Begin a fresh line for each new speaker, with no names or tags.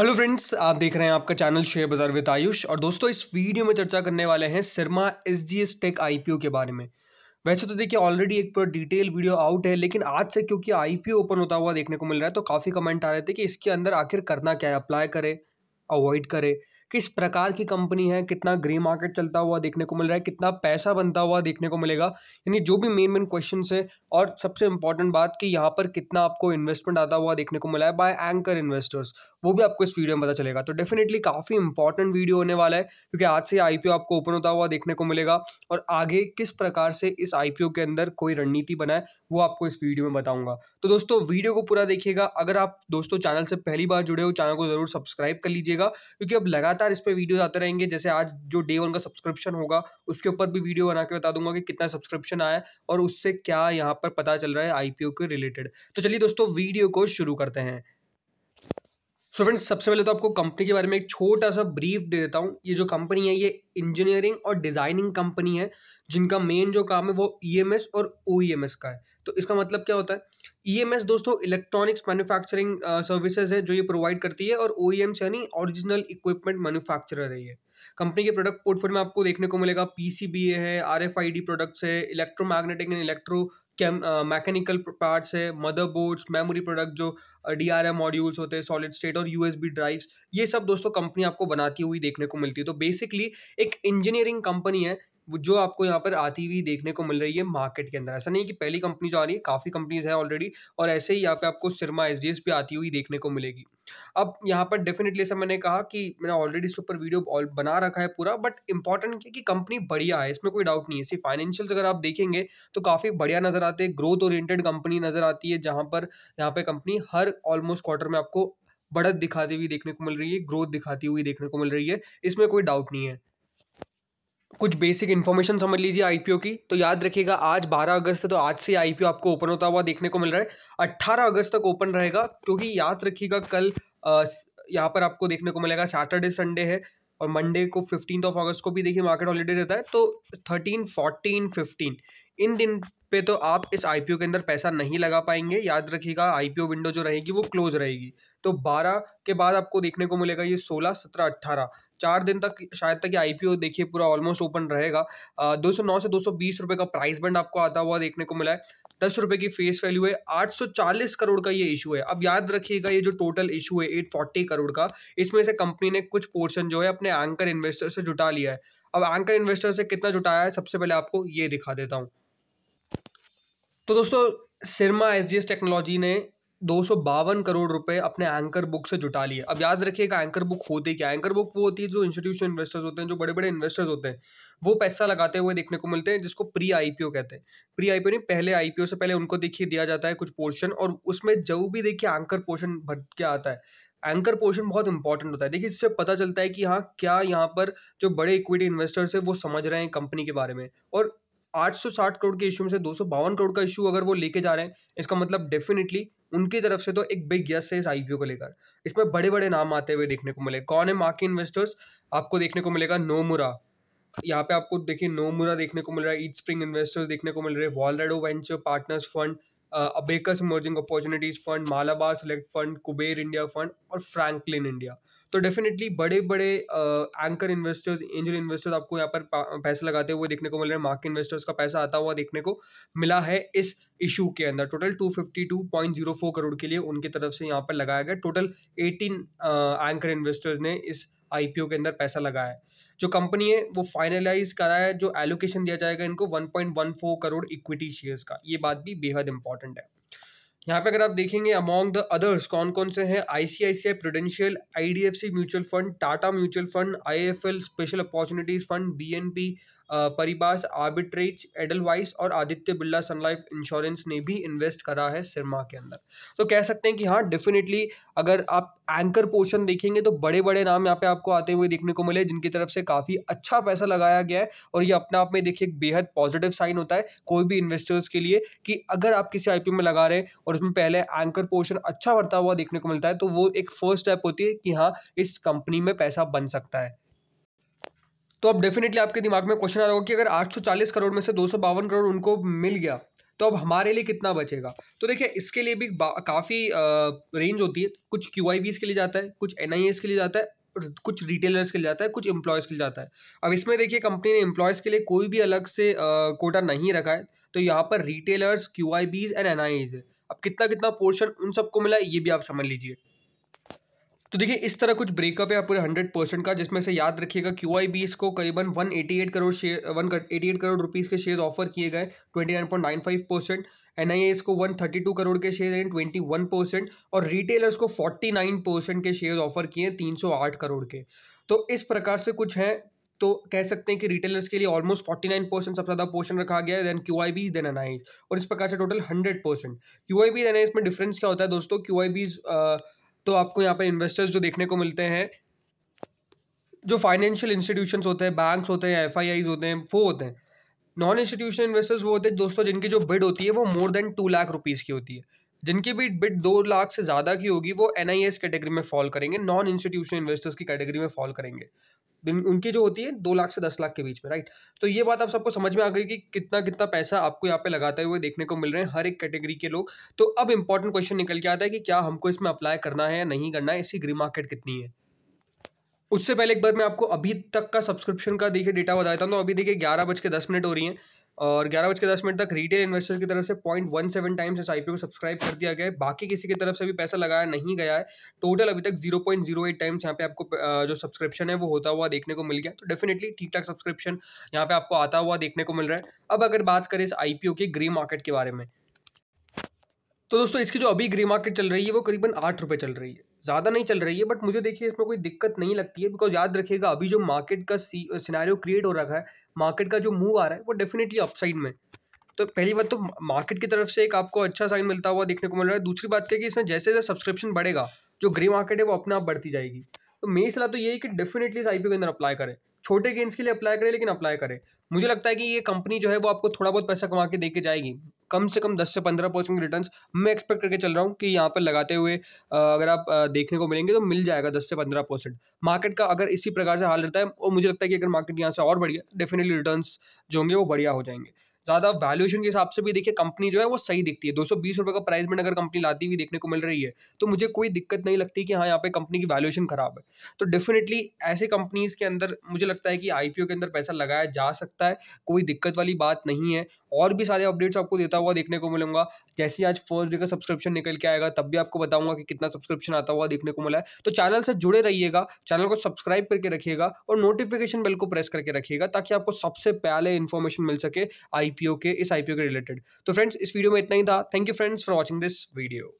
Hello friends आप देख रहे हैं आपका चैनल शेयर बाज़ार विद आयुष और दोस्तों इस वीडियो में चर्चा करने वाले हैं Syrma S G S tech IPO के बारे में। वैसे तो देखिए ऑलरेडी एक पूरा डिटेल वीडियो आउट है, लेकिन आज से क्योंकि आईपीओ ओपन होता हुआ देखने को मिल रहा है तो काफ़ी कमेंट आ रहे थे कि इसके अंदर आखिर करना क्या है अप्लाई करें। अवॉइड करे। किस प्रकार की कंपनी है, कितना ग्रे मार्केट चलता हुआ देखने को मिल रहा है, कितना पैसा बनता हुआ देखने को मिलेगा, यानी जो भी मेन मेन क्वेश्चन है, और सबसे इंपॉर्टेंट बात कि यहाँ पर कितना आपको इन्वेस्टमेंट आता हुआ देखने को मिला है बाय एंकर इन्वेस्टर्स वो भी आपको इस वीडियो में पता चलेगा। तो डेफिनेटली काफ़ी इंपॉर्टेंट वीडियो होने वाला है, क्योंकि आज से आईपीओ आपको ओपन होता हुआ देखने को मिलेगा, और आगे किस प्रकार से इस आईपीओ के अंदर कोई रणनीति बनाए वो आपको इस वीडियो में बताऊँगा। तो दोस्तों वीडियो को पूरा देखिएगा। अगर आप दोस्तों चैनल से पहली बार जुड़े हो चैनल को ज़रूर सब्सक्राइब कर लीजिएगा। क्योंकि अब लगातार इस पर वीडियो आते रहेंगे। जैसे आज जो डे वन का सब्सक्रिप्शन होगा, उसके ऊपर भी वीडियो बना के बता दूँगा कि कितना सब्सक्रिप्शन आया और उससे क्या यहाँ पर पता चल रहा है आईपीओ के रिलेटेड तो चलिए दोस्तों वीडियो को शुरू करते हैं। सो so फ्रेंड्स सबसे पहले तो आपको कंपनी के बारे में एक छोटा सा ब्रीफ दे देता हूँ। ये जो कंपनी है, ये इंजीनियरिंग और डिज़ाइनिंग कंपनी है, जिनका मेन जो काम है वो ईएमएस e और ओ e का है। तो इसका मतलब क्या होता है? ईएमएस e दोस्तों इलेक्ट्रॉनिक्स मैन्युफैक्चरिंग सर्विसेज़ है जो ये प्रोवाइड करती है और ओ यानी ओरिजिनल इक्विपमेंट मैन्युफैक्चरर है कंपनी के प्रोडक्ट पोर्टफोलियो में आपको देखने को मिलेगा पीसीबीए है आरएफआईडी प्रोडक्ट्स है electromagnetic and electro cam mechanical parts है मदरबोर्ड्स मेमोरी प्रोडक्ट जो डी आर एम मॉड्यूल्स होते हैं सॉलिड स्टेट और यू एस बी ड्राइव्स ये सब दोस्तों कंपनी आपको बनाती हुई देखने को मिलती है। तो बेसिकली एक इंजीनियरिंग कंपनी है जो आपको यहाँ पर आती हुई देखने को मिल रही है मार्केट के अंदर। ऐसा नहीं कि पहली कंपनी जो आ रही है, काफ़ी कंपनीज़ है ऑलरेडी और ऐसे ही यहाँ पे आपको सिरमा एस डी भी आती हुई देखने को मिलेगी। अब यहाँ पर डेफिनेटली ऐसा मैंने कहा कि मैंने ऑलरेडी इसके ऊपर वीडियो बना रखा है पूरा बट इंपॉर्टेंट कि कंपनी बढ़िया है, इसमें कोई डाउट नहीं है। सिर्फ़ फाइनेंशियल्स अगर आप देखेंगे तो काफ़ी बढ़िया नज़र आते हैं ग्रोथ ओरिएंटेड कंपनी नज़र आती है, जहाँ पर यहाँ पर कंपनी हर ऑलमोस्ट क्वार्टर में आपको बढ़त दिखाती हुई देखने को मिल रही है ग्रोथ दिखाती हुई देखने को मिल रही है, इसमें कोई डाउट नहीं है। कुछ बेसिक इन्फॉर्मेशन समझ लीजिए आईपीओ की। तो याद रखिएगा, आज 12 अगस्त है तो आज से आईपीओ आपको ओपन होता हुआ देखने को मिल रहा है। 18 अगस्त तक ओपन रहेगा, क्योंकि याद रखिएगा, कल यहाँ पर आपको देखने को मिलेगा सैटरडे संडे है, और मंडे को फिफ्टीन ऑफ़ अगस्त को भी देखिए मार्केट हॉलीडे रहता है तो थर्टीन फोर्टीन फिफ्टीन इन दिन पे तो आप इस आईपीओ के अंदर पैसा नहीं लगा पाएँगे। याद रखिएगा आईपीओ विंडो जो रहेगी वो क्लोज रहेगी। तो 12 के बाद आपको देखने को मिलेगा ये 16, 17, 18 चार दिन तक शायद तक ये आईपीओ देखिए पूरा ऑलमोस्ट ओपन रहेगा। दो सौ नौ से दो सौ बीस का प्राइस बैंड आपको आता हुआ देखने को मिला है। दस रुपये की फेस वैल्यू है। आठ सौ चालीस करोड़ का ये इशू है। अब याद रखिएगा ये जो टोटल इशू है एट फोर्टी करोड़ का इसमें से कंपनी ने कुछ पोर्शन जो है अपने एंकर इन्वेस्टर से जुटा लिया है। अब एंकर इन्वेस्टर से कितना जुटाया है सबसे पहले आपको ये दिखा देता हूँ। तो दोस्तों, सिरमा एस टेक्नोलॉजी ने दो सौ बावन करोड़ रुपए अपने एंकर बुक से जुटा लिए। अब याद रखिएगा एंकर बुक होती क्या एंकर बुक वो होती है जो इंस्टीट्यूशन इन्वेस्टर्स होते हैं, जो बड़े बड़े इन्वेस्टर्स होते हैं। वो पैसा लगाते हुए देखने को मिलते हैं, जिसको प्री आईपीओ कहते हैं। प्री आईपीओ नहीं, पहले आईपीओ से पहले उनको देखिए, दिया जाता है कुछ पोर्शन और उसमें जो भी देखिए एंकर पोर्शन भर के आता है। एंकर पोर्शन बहुत इंपॉर्टेंट होता है। देखिए, इससे पता चलता है कि हाँ क्या यहाँ पर जो बड़े इक्विटी इन्वेस्टर्स है, वो समझ रहे हैं कंपनी के बारे में। और 860 करोड़ के इशू में से दो सौ बावन करोड़ का इशू अगर वो लेके जा रहे हैं, इसका मतलब डेफिनेटली उनकी तरफ़ से तो एक बिग यस है इस आईपीओ को लेकर। इसमें बड़े बड़े नाम आते हुए देखने को मिले। कौन है मार्के इन्वेस्टर्स आपको देखने को मिलेगा नोमुरा यहाँ पे आपको देखिए नोमुरा देखने को मिल रहा है ईट स्प्रिंग इन्वेस्टर्स देखने को मिल रहे हैं Volrado venture partners fund Abacus emerging opportunities fund Malabar select fund Kuber India fund और फ्रैंकलिन इंडिया तो डेफिनेटली बड़े बड़े एंकर इन्वेस्टर्स एंजल इन्वेस्टर्स आपको यहाँ पर पैसे लगाते हुए देखने को मिल रहे हैं। मार्केट इन्वेस्टर्स का पैसा आता हुआ देखने को मिला है इस इशू के अंदर। Total two fifty two point zero four crore के लिए उनकी तरफ़ से यहाँ पर लगाया गया। टोटल एटीन एंकर इन्वेस्टर्स ने इस आईपीओ के अंदर पैसा लगाया है। जो कंपनी है, वो फाइनलाइज करा है, जो एलोकेशन दिया जाएगा इनको 1.14 करोड़ इक्विटी शेयर्स का। ये बात भी बेहद इंपॉर्टेंट है। यहाँ पे अगर आप देखेंगे अमॉन्ग द अदर्स कौन कौन से हैं? ICICI Prudential IDFC mutual fund Tata mutual fund IFL special opportunities fund BNP Paribas arbitrage, Edelweiss और Aditya Birla Sun Life insurance ने भी इन्वेस्ट करा है सिरमा के अंदर। तो कह सकते हैं कि हाँ डेफिनेटली अगर आप एंकर पोर्शन देखेंगे तो बड़े बड़े नाम यहाँ पे आपको आते हुए देखने को मिले, जिनकी तरफ़ से काफ़ी अच्छा पैसा लगाया गया है और ये अपने आप में देखिए एक बेहद पॉजिटिव साइन होता है कोई भी इन्वेस्टर्स के लिए कि अगर आप किसी आईपीओ में लगा रहे हैं और उसमें पहले एंकर पोर्शन अच्छा बढ़ता हुआ देखने को मिलता है तो वो एक फ़र्स्ट स्टेप होती है कि हाँ इस कंपनी में पैसा बन सकता है। तो अब डेफिनेटली आपके दिमाग में क्वेश्चन आ रहा होगा कि अगर 840 करोड़ में से दो सौ बावन करोड़ उनको मिल गया तो अब हमारे लिए कितना बचेगा? तो देखिए, इसके लिए भी काफ़ी रेंज होती है। कुछ क्यू के लिए जाता है, कुछ एन के लिए जाता है कुछ रिटेलर्स के लिए जाता है, कुछ एम्प्लॉयज़ के लिए जाता है। अब इसमें देखिए कंपनी ने एम्प्लॉयज़ के लिए कोई भी अलग से कोटा नहीं रखा है तो यहाँ पर रिटेलर्स क्यू एंड एन है। अब कितना कितना पोर्शन उन सबको मिला ये भी आप समझ लीजिए। तो देखिए, इस तरह कुछ ब्रेकअप है आप पूरे हंड्रेड परसेंट का जिसमें से याद रखिएगा क्यू आई बी को करीबन one eighty eight crore share one eighty eight crore rupees के शेयर ऑफ़र किए गए twenty nine point nine five percent N I S को वन थर्टी टू करोड़ के शेयर हैं ट्वेंटी वन परसेंट और retailers को फोर्टी नाइन परसेंट के share offer किए तीन सौ आठ करोड़ के. तो इस प्रकार से कुछ हैं तो कह सकते हैं कि रिटेलर्स के लिए ऑलमोस्ट फोर्टी नाइन परसेंट सबसे ज़्यादा पोर्शन रखा गया है देन क्यू आई बीज देन एन और इस प्रकार से total hundred percent Q I B N में डिफरेंस क्या होता है दोस्तों? क्यू आई बीज तो आपको यहाँ पर इन्वेस्टर्स जो देखने को मिलते हैं, जो फाइनेंशियल इंस्टीट्यूशंस होते हैं बैंक्स होते हैं एफआईआई होते हैं, वो होते हैं। नॉन इंस्टीट्यूशनल इन्वेस्टर्स वो होते हैं, दोस्तों, जिनकी जो बिड होती है, वो more than two lakh rupees की होती है। जिनकी भी बिड दो लाख से ज़्यादा की होगी, वो एनआईएस कैटेगरी में फॉल करेंगे नॉन इंस्टीट्यूशनल इन्वेस्टर्स की कैटेगरी में फॉल करेंगे। उनकी जो होती है, दो लाख से दस लाख के बीच में राइट तो ये बात आप सबको समझ में आ गई कि कितना कितना पैसा आपको यहाँ पे लगाते हुए देखने को मिल रहे हैं, हर एक कैटेगरी के लोग। तो अब इंपॉर्टेंट क्वेश्चन निकल के आता है कि क्या हमको इसमें अप्लाई करना है या नहीं करना है, इसकी ग्री मार्केट कितनी है? उससे पहले एक बार मैं आपको अभी तक का सब्सक्रिप्शन का, देखिए डेटा बता देता हूँ तो अभी देखिए ग्यारह बज के दस मिनट हो रही हैं। और ग्यारह बज के दस मिनट तक रिटेल इन्वेस्टर की तरफ़ से पॉइंट वन सेवन टाइम्स इस आईपीओ को सब्सक्राइब कर दिया गया है। बाकी किसी की तरफ़ से भी पैसा लगाया नहीं गया है। टोटल अभी तक zero point zero eight times यहाँ पे आपको जो सब्सक्रिप्शन है, वो होता हुआ देखने को मिल गया। तो डेफिनेटली ठीक ठाक सब्सक्रिप्शन यहाँ पे आपको आता हुआ देखने को मिल रहा है। अब अगर बात करें इस आई की ग्री मार्केट के बारे में तो दोस्तों इसकी जो अभी ग्री मार्केट चल रही है, वो करीबन आठ रुपये चल रही है। ज़्यादा नहीं चल रही है बट मुझे देखिए इसमें कोई दिक्कत नहीं लगती है बिकॉज़ याद रखिएगा, अभी जो मार्केट का सिनारियो क्रिएट हो रखा है मार्केट का जो मूव आ रहा है, वो डेफिनेटली अपसाइड में तो पहली बात तो मार्केट की तरफ़ से एक आपको अच्छा साइन मिलता हुआ देखने को मिल रहा है, दूसरी बात क्या कि इसमें जैसे जैसे सब्सक्रिप्शन बढ़ेगा, जो ग्रे मार्केट है वो अपने आप बढ़ती जाएगी। तो मेरी सलाह तो ये है कि डेफिनेटली इस आई के अंदर अप्लाई करें। छोटे गेंस के लिए अप्लाई करें, लेकिन अप्लाई करें। मुझे लगता है कि ये कंपनी जो है वो आपको थोड़ा बहुत पैसा कमा के दे के जाएगी। कम से कम दस से पंद्रह परसेंट रिटर्न मैं एक्सपेक्ट करके चल रहा हूँ कि यहाँ पर लगाते हुए अगर आप देखने को मिलेंगे तो मिल जाएगा दस से पंद्रह परसेंट। मार्केट का अगर इसी प्रकार से हाल रहता है, और मुझे लगता है कि अगर मार्केट यहाँ से और बढ़िया तो डेफिनेटली रिटर्न जो होंगे वो बढ़िया हो जाएँगे। ज़्यादा वैल्यूएशन के हिसाब से भी देखिए कंपनी जो है वो सही दिखती है। दो सौ बीस रुपये का प्राइस में अगर कंपनी लाती हुई देखने को मिल रही है तो मुझे कोई दिक्कत नहीं लगती कि हाँ यहाँ पे कंपनी की वैल्यूएशन खराब है। तो डेफिनेटली ऐसे कंपनीज़ के अंदर मुझे लगता है कि आईपीओ के अंदर पैसा लगाया जा सकता है, कोई दिक्कत वाली बात नहीं है। और भी सारे अपडेट्स आपको देता हुआ देखने को मिलूँगा। जैसे आज फ़र्स्ट डे का सब्सक्रिप्शन निकल के आएगा, तब भी आपको बताऊँगा कि कितना सब्सक्रिप्शन आता हुआ देखने को मिला है। तो चैनल से जुड़े रहिएगा चैनल को सब्सक्राइब करके रखिएगा और नोटिफिकेशन बिल को प्रेस करके रखिएगा ताकि आपको सबसे पहले इन्फॉर्मेशन मिल सके आईपीओ के, इस आईपीओ के रिलेटेड तो फ्रेंड्स इस वीडियो में इतना ही था। Thank you friends for watching this video